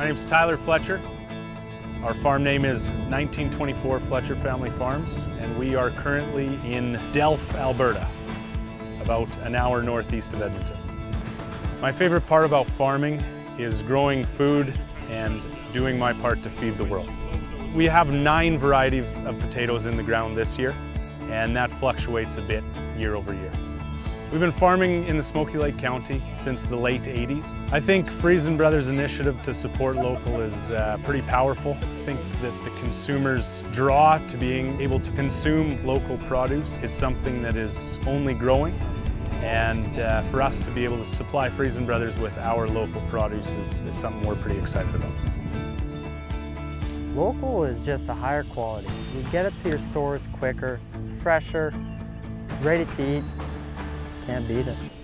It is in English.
My name's Tyler Fletcher. Our farm name is 1924 Fletcher Family Farms, and we are currently in Delph, Alberta, about an hour northeast of Edmonton. My favorite part about farming is growing food and doing my part to feed the world. We have nine varieties of potatoes in the ground this year, and that fluctuates a bit year over year. We've been farming in the Smoky Lake County since the late 80s. I think Freson Brothers' initiative to support local is uh, pretty powerful. I think that the consumer's draw to being able to consume local produce is something that is only growing. And uh, for us to be able to supply Freson Brothers with our local produce is, is something we're pretty excited about. Local is just a higher quality. You get it to your stores quicker, it's fresher, ready to eat, sem a beira.